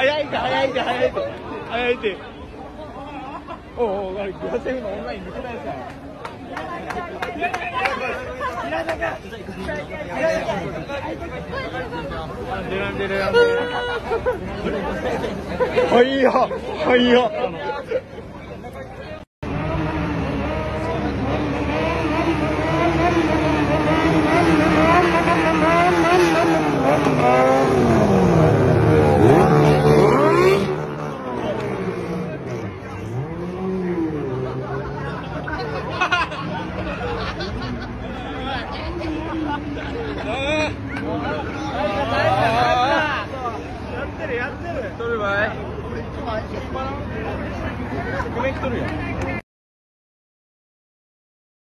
早いって早いって早いって。早いって。おうおう、あれ、グラセフのオンライン見てないですかなんでなんでなんではいよはいよ やってるやってる。取るばいコメント取るよ